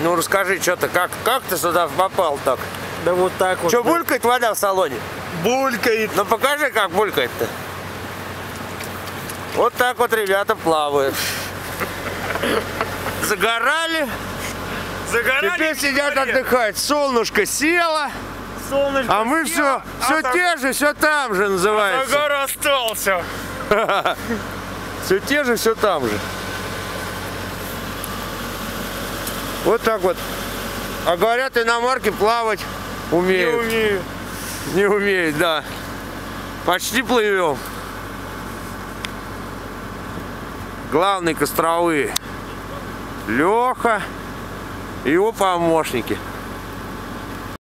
Ну расскажи, что ты, как, как ты сюда попал так? Да вот так вот. Что, булькает вода в салоне? булькает? Ну покажи, как булькает-то. Вот так вот ребята плавают. Загорали, Загорали. теперь сидят отдыхать. Солнышко село, Солнышко а мы все, село, все а те же, все там же называется. Загар остался. Все те же, все там же. Вот так вот. А говорят, иномарки плавать Не умеют. умею. Не умеют, да. Почти плывем. Главный костровые. Леха и его помощники.